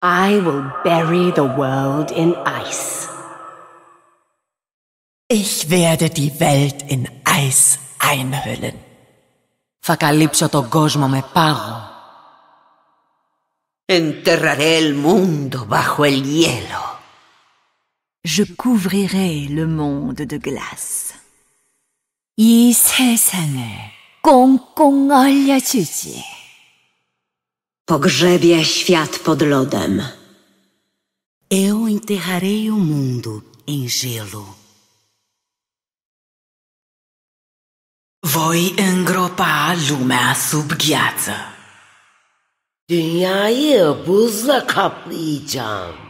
I will bury the world in ice. Ich werde die Welt in Eis einhüllen. Θα καλύψω τον κόσμο με πάγο. Enterraré el mundo bajo el hielo. Je couvrirai le monde de glace. 이 세상을 꽁꽁 얼려주지. Pogrzebie świat pod lodem. Eu enterrarei o mundo em gelo. Voi îngropa lumea sub gheață. Dünyayı buzla kaplayacağım.